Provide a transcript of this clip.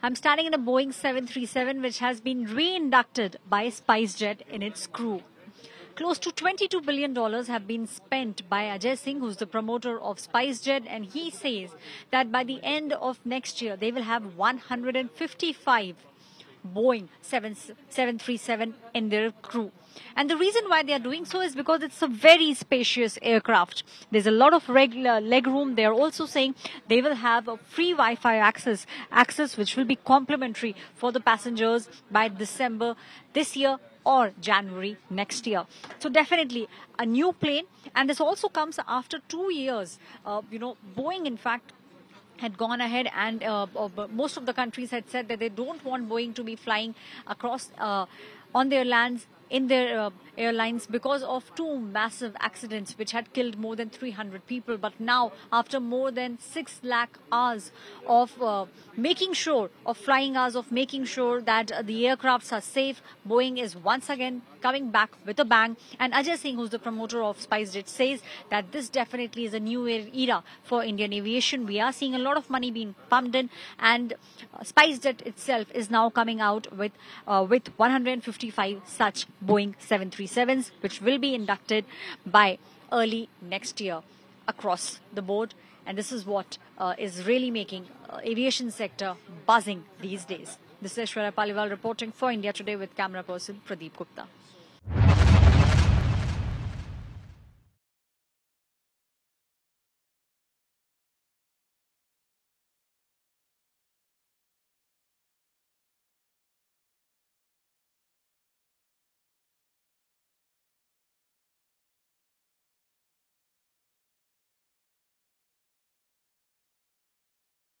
I'm standing in a Boeing 737 which has been re-inducted by SpiceJet in its crew. Close to $22 billion have been spent by Ajay Singh, who's the promoter of SpiceJet, and he says that by the end of next year, they will have 155 Boeing 7, 737 in their crew. And the reason why they are doing so is because it's a very spacious aircraft. There's a lot of regular leg room. They are also saying they will have a free Wi-Fi access, access which will be complimentary for the passengers by December this year or January next year. So definitely a new plane, and this also comes after two years. Uh, you know, Boeing in fact had gone ahead and uh, most of the countries had said that they don't want Boeing to be flying across uh, on their lands in their uh, airlines because of two massive accidents which had killed more than 300 people. But now, after more than 6 lakh hours of uh, making sure, of flying hours, of making sure that uh, the aircrafts are safe, Boeing is once again coming back with a bang. And Ajay Singh, who's the promoter of SpiceJet, says that this definitely is a new era for Indian aviation. We are seeing a lot of money being pumped in, and uh, SpiceJet itself is now coming out with, uh, with 150 55 such Boeing 737s, which will be inducted by early next year across the board. And this is what uh, is really making uh, aviation sector buzzing these days. This is Shweta Paliwal reporting for India Today with camera person Pradeep Gupta.